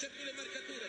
cepul de mercătură.